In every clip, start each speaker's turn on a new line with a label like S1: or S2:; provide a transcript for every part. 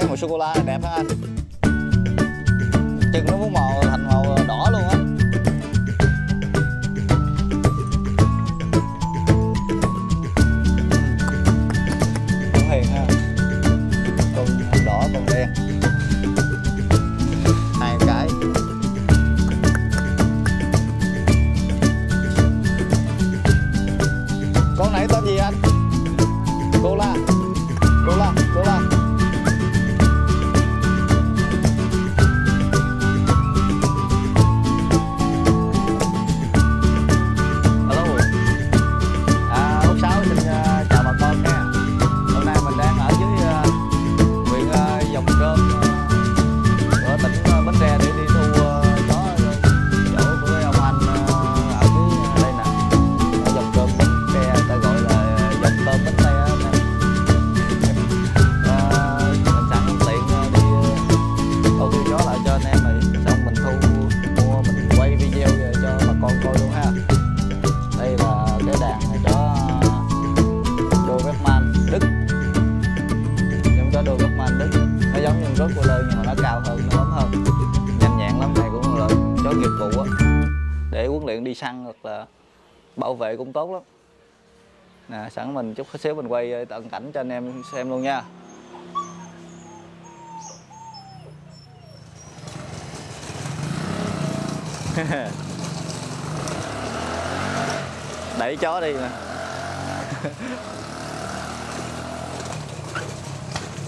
S1: cái màu sô cô la này đẹp hả anh vệ cũng tốt lắm. Nè, sẵn mình chút xíu mình quay ờ, tận cảnh cho anh em xem luôn nha. Đẩy chó đi nè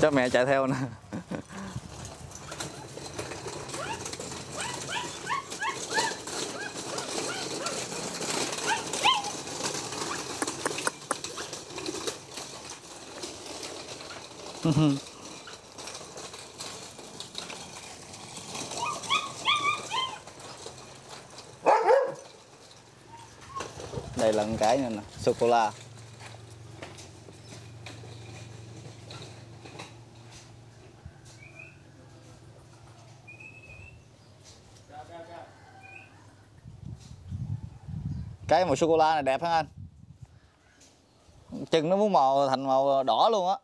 S1: cho mẹ chạy theo nè. đây là một cái nè sô cô la. Cái màu sô cô la này đẹp hả anh? Chừng nó muốn màu thành màu đỏ luôn á.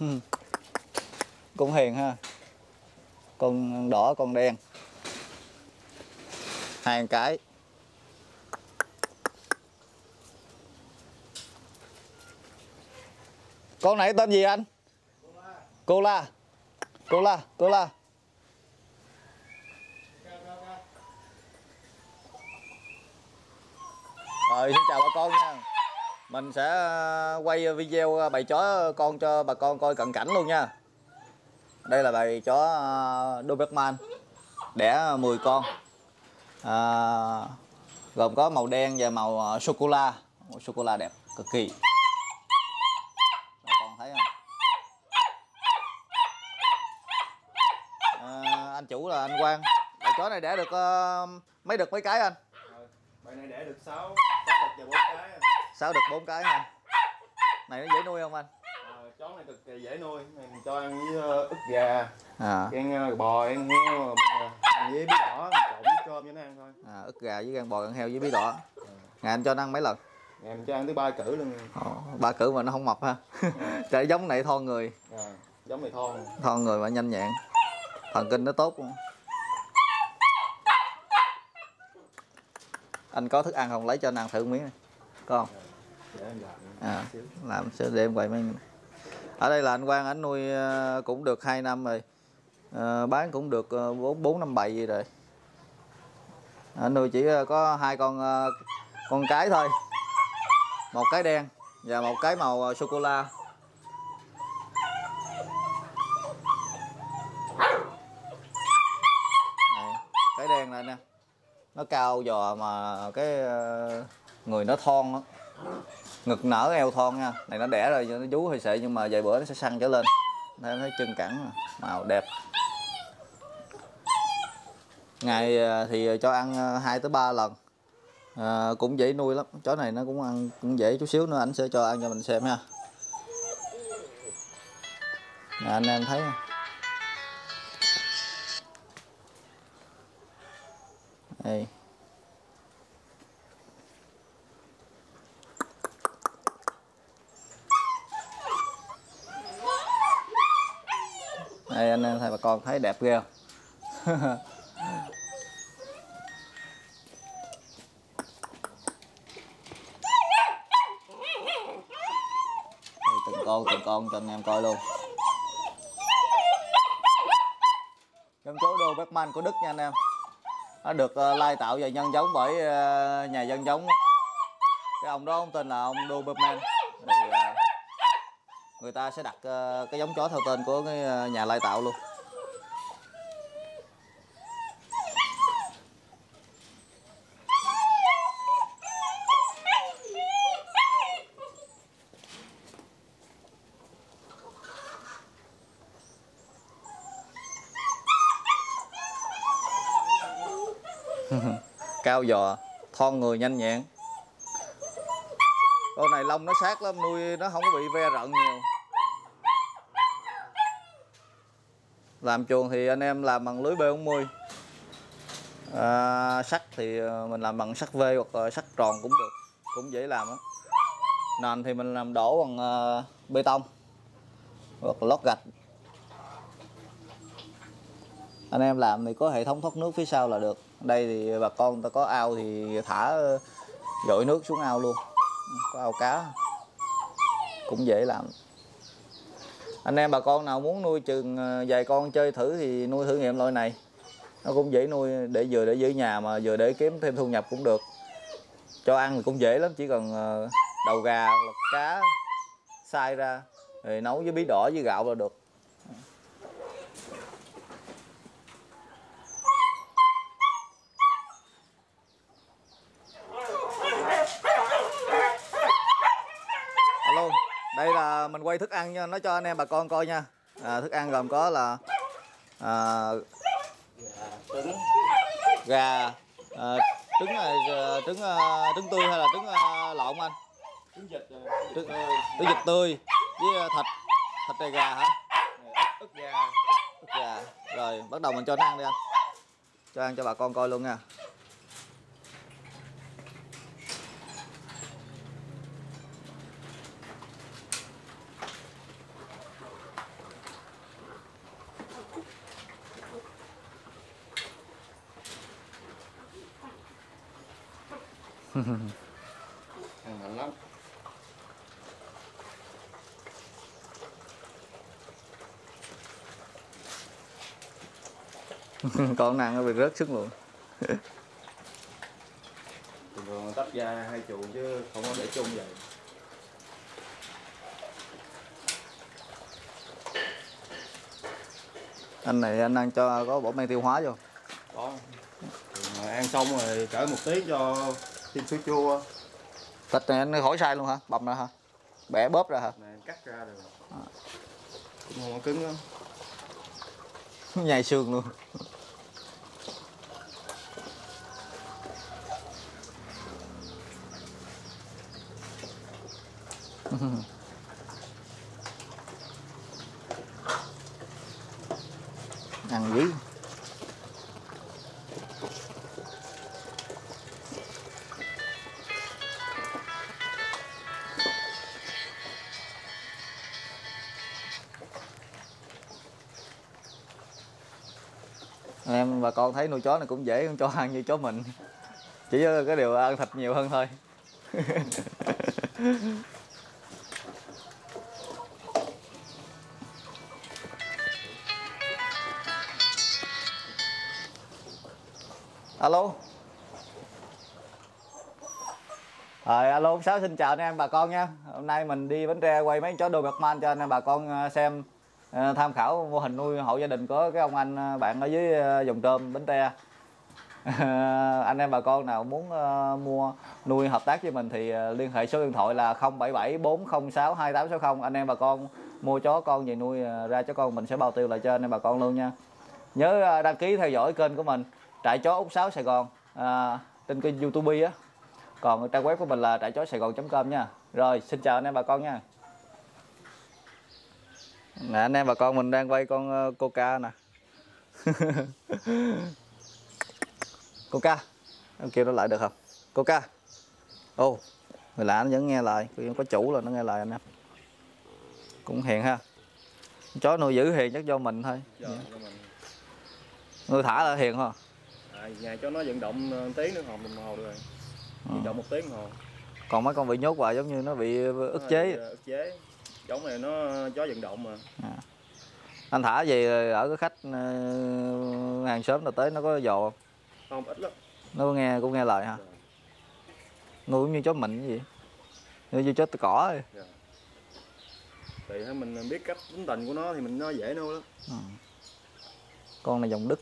S1: Ừ. cũng hiền ha. Con đỏ con đen. Hai cái. Con này tên gì anh? Cô la. Cô la cô la. Rồi, xin chào bà con nha mình sẽ ờ, quay video ờ, bày chó con cho bà con coi cận cảnh luôn nha. Đây là bầy chó ờ, Doberman đẻ 10 con. À, gồm có màu đen và màu sô cô la sô cô la đẹp cực kỳ. Bà con thấy không? À, anh chủ là anh Quang. Bầy chó này đẻ được uh, mấy đực mấy cái anh?
S2: Bài này đẻ được 6 6 đực và 4 cái
S1: sáu đực bốn cái ha này nó dễ nuôi không anh?
S2: Ờ, chó này cực kỳ dễ nuôi. Mình cho ăn với ờ, ức gà.
S1: À,
S2: ăn ờ, bò ăn heo ăn với bí đỏ trộn với cơm cho nó ăn thôi.
S1: À ức gà với gan bò gan heo với bí đỏ. Ngày anh cho nó ăn mấy lần?
S2: Ngày mình cho ăn tới ba cử luôn.
S1: Ồ, ba cử mà nó không mập ha. Trời giống này thon người.
S2: À, giống mì thon.
S1: Thon người mà nhanh nhẹn. Thần kinh nó tốt luôn. Anh có thức ăn không? Lấy cho anh ăn thử miếng này có không à, làm sẽ để em quay mấy ở đây là anh Quang anh nuôi ờ, cũng được 2 năm rồi. À, bán cũng được ờ, bốn bốn năm bảy gì rồi. Anh nuôi chỉ có hai con con cái thôi. Một cái đen và một cái màu sô cô la cái đen này nè nó cao giò mà cái người nó thon á ngực nở eo thon nha. Này nó đẻ rồi nó vú hơi sệ nhưng mà vài bữa nó sẽ săn trở lên. Thấy thấy chân cẳng màu đẹp. Ngày à, thì cho ăn à, 2 tới ba lần. À, cũng dễ nuôi lắm. Chó này nó cũng ăn cũng dễ chút xíu nữa anh sẽ cho ăn cho mình xem ha à, anh em thấy nè. đây. Nên thầy bà con thấy đẹp ghê không? Từng con từng con cho anh em coi luôn. Giống chó đô Beckman của Đức nha anh em. Nó được uh, lai tạo và nhân giống bởi uh, nhà dân giống. Cái ông đó ông tên là ông Đô người ta sẽ đặt ờ, cái giống chó theo tên của cái ờ, nhà lai tạo luôn. Cao giò, thon người nhanh nhẹn này lông nó sát lắm nuôi nó không có bị ve rận nhiều. Làm chuồng thì anh em làm bằng lưới B40 à, sắt thì ờ, mình làm bằng sắt V hoặc sắt tròn cũng được cũng dễ làm á. Nền thì mình làm đổ bằng uh, bê tông hoặc lót gạch. Anh em làm thì có hệ thống thoát nước phía sau là được. Đây thì bà con ta có ao thì thả ờ, dội nước xuống ao luôn có ao cá. Cũng dễ làm. Anh em bà con nào muốn nuôi chừng ờ, vài con chơi thử thì nuôi thử nghiệm loại này. Nó cũng dễ nuôi, để vừa để giữ nhà mà vừa để kiếm thêm thu nhập cũng được. Cho ăn thì cũng dễ lắm, chỉ cần ờ, đầu gà hoặc cá xay ra, rồi nấu với bí đỏ với gạo là được alo đây là mình quay thức ăn cho nó cho anh em bà con coi nha. À, thức ăn gồm có là à,
S2: trứng
S1: gà à, trứng là à, trứng à, trứng tươi hay là trứng à, lộn anh?
S2: Trứng vịt
S1: trứng, trứng vịt tươi với thịt thịt này gà hả?
S2: Ức gà.
S1: Ức gà. Rồi bắt đầu mình cho nó ăn đi anh. Cho ăn cho bà con coi luôn nha
S2: ăn mạnh lắm.
S1: Con ăn nó bị rớt sức luôn.
S2: Thường thường tách ra hai chuồng chứ không có để chung vậy.
S1: Anh này anh ăn cho có bổ men tiêu hóa vô.
S2: Có. Ăn xong rồi cỡ một tiếng cho thêm sữa chua.
S1: Thịt này anh khỏi sai luôn hả? Bầm ra hả? Bẻ bóp ra hả?
S2: Này cắt ra được cũng không cứng lắm.
S1: Nhai xương luôn. Ăn dữ em, bà con thấy nuôi chó này cũng dễ hơn chó ăn như chó mình. Chỉ có cái điều ăn thịt nhiều hơn thôi. Alo. Rồi alo, sáu xin chào anh em, bà con nha. Hôm nay mình đi bến tre quay mấy chó đồ đô man cho anh em bà con ờ, xem Ờ, tham khảo mô hình nuôi hộ gia đình có cái ông anh ờ, bạn ở dưới ờ, dòng trơm bến tre. Anh em bà con nào muốn mua nuôi hợp tác với mình thì liên hệ số điện thoại là 077 406 2860 anh em bà con mua chó con về nuôi ra chó con mình sẽ bao tiêu lại cho anh em bà con luôn nha. Nhớ đăng ký theo dõi kênh của mình trại chó út sáu sài gòn. À, trên kênh youtube á. Còn trang web của mình là trại chó sài gòn com nha. Rồi xin chào anh em bà con nha nè anh em bà con mình đang quay con ờ, coca nè. Coca em kêu nó lại được không? Coca. Ô người lạ nó vẫn nghe lời có chủ là nó nghe lời anh em. Cũng hiền ha. Chó nuôi giữ hiền chắc do mình thôi.
S2: Cho mình.
S1: Nuôi thả là hiền hả
S2: à, ngày cho nó vận động ờ, tiếng nữa hồ đồng hồ được rồi. Vận động một tiếng hồ.
S1: Còn mấy con bị nhốt vào giống như nó bị ức chế.
S2: ờ, ức chế giống này nó chó vận động mà.
S1: Anh thả về rồi ở cái khách ờ, hàng xóm nào tới nó có dò không?
S2: Không ít lắm.
S1: Nó có nghe cũng nghe lời hả?
S2: Rồi.
S1: nuôi giống như chó mịn gì? Nuôi như chó cỏ ấy.
S2: thì ถ้า mình biết cách tính tình của nó thì mình nó dễ nuôi lắm.
S1: Con này dòng đức.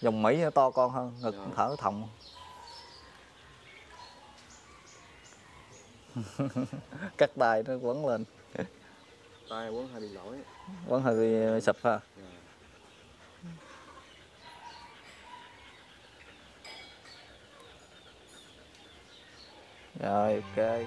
S1: Dòng mỹ nó to con hơn ngực
S2: Dạ.
S1: thở thòng cắt tay nó quấn lên.
S2: Tay quấn hay bị lỗi.
S1: Quấn hơi bị sụp ha. Rồi ok